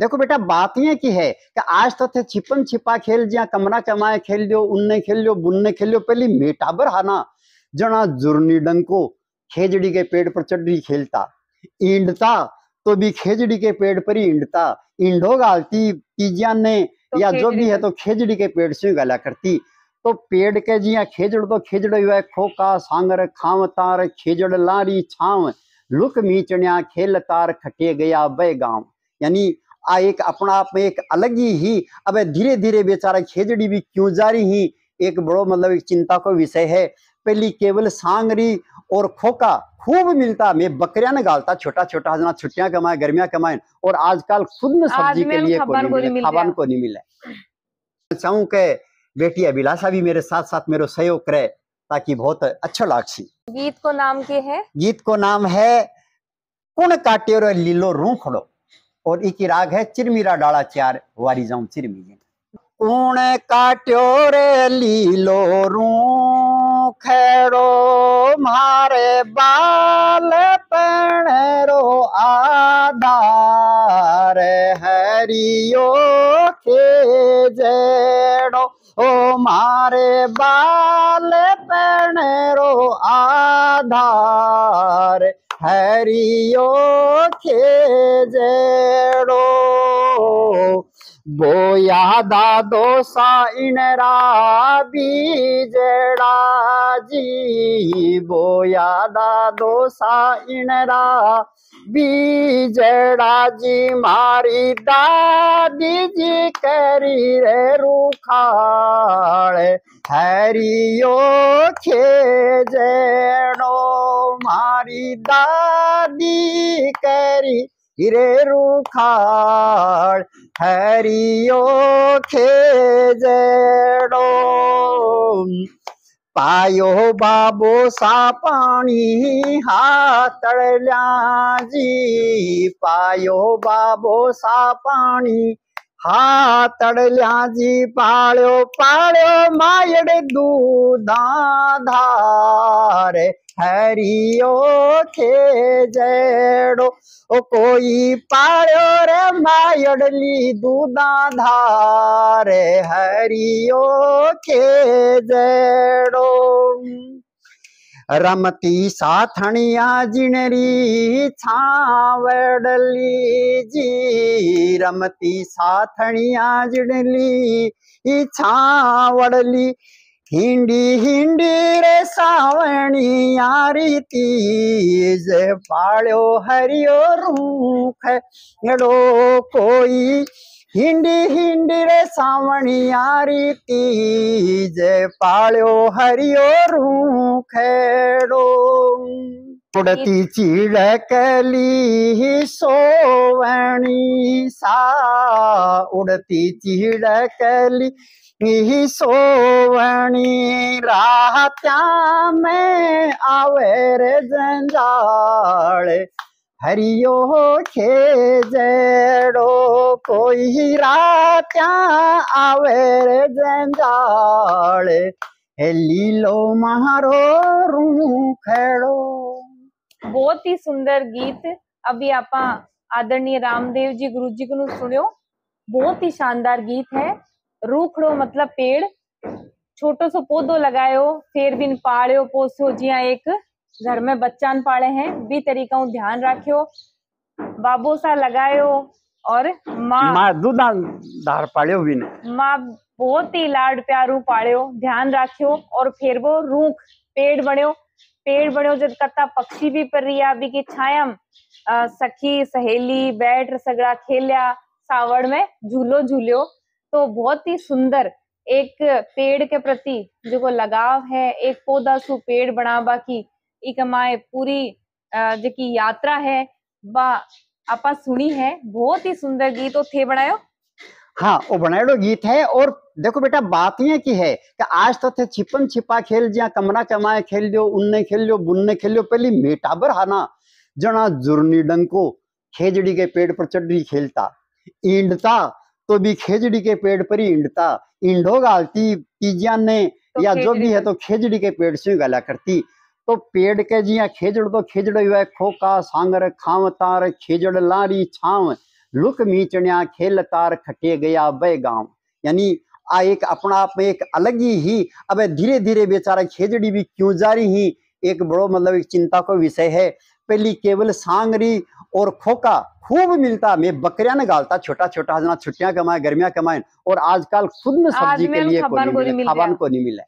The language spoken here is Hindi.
देखो बेटा बात ये की है कि आज तो थे छिपन छिपा खेल जिया कमरा कमाए खेल लियो उनने खेल लियो बुनने खेल लियो पहली मेटाबर हाना। जना जुर्नी डंको खेजड़ी के पेड़ पर चढ़ी खेलता। ईंडता तो भी खेजड़ी के पेड़ पर ही ईंडता। ईंडो गालती तीजिया ने तो या जो भी है तो खेजड़ी के पेड़ से गला करती। तो पेड़ के जिया खेजड़ तो खेजड़ हुआ खोका सांगर खाव तार खेजड़ लारी छाव। लुक मीचण्या खेल तार खटे गया बे गाँव यानी आ एक अपना आप में एक अलग ही अब धीरे धीरे बेचारा खेजड़ी भी क्यों जा रही ही? एक बड़ो मतलब एक चिंता को विषय है। पहली केवल सांगरी और खोका खूब मिलता मैं बकरिया ने गालता छोटा छोटा जना छुट्टियाँ कमाए गर्मियाँ कमाए और आजकल खुद में सब्ज़ी के लिए खबान को नहीं मिले मिल खाबान को नहीं मिले। चाहूँ के बेटी अभिलाषा भी मेरे साथ साथ मेरे सहयोग करे ताकि बहुत अच्छा लागसी गीत को नाम के है? गीत को नाम है कुण काट्यो रे लीलो रूखड़ो और इकी राग है चिरमीरा डाला चार, वारी जाऊँ चिरमी कुण काट्यो रे लीलो रूखड़ो मारे बाल पणरो आधार हरियो खेजेड़ो। ओ मारे बाल पणरो आधार हरियो खेजेड़ो बोया दादो साइनरा बीजड़ा जी। बोया दादो साइनरा बीजड़ा जी। मारी दादी जी करी रे रुखाड़। हरियो खेजड़ो मारी दादी करी रे रुखाड़, हरियो खेजड़ो। पायो बाबो सा पाणी हातड़ल्या जी, पायो बाबो सा पाणी हातड़ल्या जी पाळ्यो पाळ्यो मायड़ दूधा धार हरियो खेजड़ो, ओ कोई पाळ्यो रे मायड़ली दूधा धार हरियो खेजड़ो। रमती साथणिया जिणरी छावड़ली जी। रमती साथणिया जिणली छावड़ली। हिंडी हिंडी रे सावणी यारी तीज पाळ्यो हरियो रूख। एड़ो कोई हिंडी रे सावणी यारी तीज पाळ्यो हरियो रूखेड़ो उड़ती चिड़कली सोवणी सा उड़ती चिड़कली सोवणी। रात्या में आवे रे जंजाल हरियो खेजड़ो कोई रात्या आवे रे जंजाल। लीलो मारो रूखड़ो बहुत ही सुंदर गीत अभी आप आदरणीय रामदेव जी गुरु जी को सुनियो। बहुत ही शानदार गीत है। रूखड़ो मतलब पेड़। छोटो सो पौधो लगायो, फिर बिन पाड़ियो पोसो जिया एक घर में बच्चान पाले हैं बी तरीका ध्यान रखियो बाबो सा लगायो और माँ माँ दूधा धार पाड़ियो भी ने। माँ बहुत ही लाड प्यारू पाड़ियो ध्यान रखियो और फिर वो रूख पेड़ बण्यो। पेड़ बण्यो जब कत्ता पक्षी भी पर रिया बी की छायम सखी सहेली बैठ सगड़ा खेलिया सावड़ में झूलो झूलियो। तो बहुत ही सुंदर एक पेड़ के प्रति जो लगाव है एक पौधा सु पेड़ बनाबा की इक माए पूरी जेकी यात्रा है बा आपा सुनी है बहुत ही सुंदर गीत और थे बनायो। हाँ वो बनाएड़ो गीत है और देखो बेटा बात ये की है कि आज तो थे छिपन छिपा खेल जिया कमरा कमाए खेल लियो उनने खेल लियो बुनने खेल लियो पहली मेटाबर हाना जना जुर्नी डंको खेजड़ी के पेड़ पर चढ़ी खेलता। ईंडता तो भी खेजड़ी के पेड़ पर ही ईंडता। ईंडो गालती तीजिया ने तो या जो भी है तो खेजड़ी के पेड़ से गला करती। तो पेड़ के जिया खेजड़ तो खेजड़ हुआ खोका सांगर खाव तार खेजड़ लारी छाव। लुक मीचण्या खेल तार खटे गया बे गाँव। यानी आ एक अपना आप में एक अलग ही ही अब धीरे धीरे बेचारा खेजड़ी भी क्यों जा रही ही? एक बड़ो मतलब एक चिंता को विषय है। पहली केवल सांगरी और खोका खूब मिलता। मैं बकरिया न गालता छोटा छोटा जना छुट्टियाँ कमाए गर्मियाँ कमाए और आजकल खुद में सब्ज़ी के लिए को नहीं मिले खाबान को नहीं मिला।